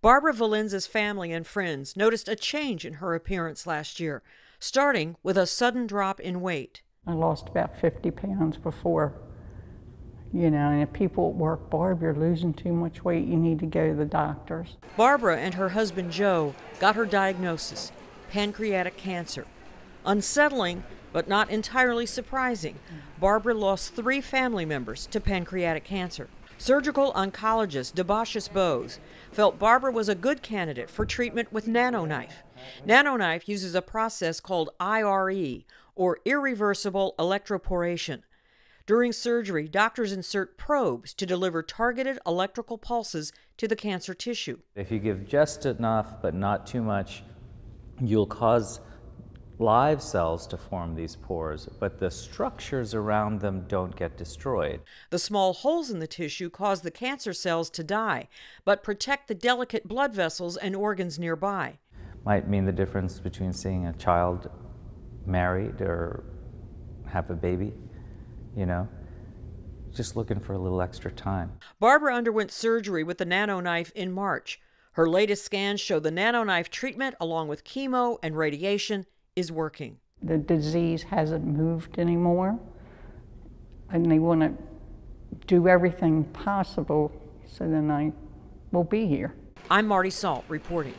Barbara Valenza's family and friends noticed a change in her appearance last year, starting with a sudden drop in weight. I lost about 50 pounds before, you know, and if people at work, Barb, you're losing too much weight, you need to go to the doctors. Barbara and her husband Joe got her diagnosis pancreatic cancer. Unsettling, but not entirely surprising, Barbara lost three family members to pancreatic cancer. Surgical oncologist Debashis Bose felt Barbara was a good candidate for treatment with NanoKnife. NanoKnife uses a process called IRE, or irreversible electroporation. During surgery, doctors insert probes to deliver targeted electrical pulses to the cancer tissue. If you give just enough but not too much, you'll cause live cells to form these pores, but the structures around them don't get destroyed. The small holes in the tissue cause the cancer cells to die, but protect the delicate blood vessels and organs nearby. Might mean the difference between seeing a child married or have a baby, you know? Just looking for a little extra time. Barbara underwent surgery with the NanoKnife in March. Her latest scans show the NanoKnife treatment, along with chemo and radiation, is working. The disease hasn't moved anymore, and they want to do everything possible so then I will be here. I'm Marty Salt reporting.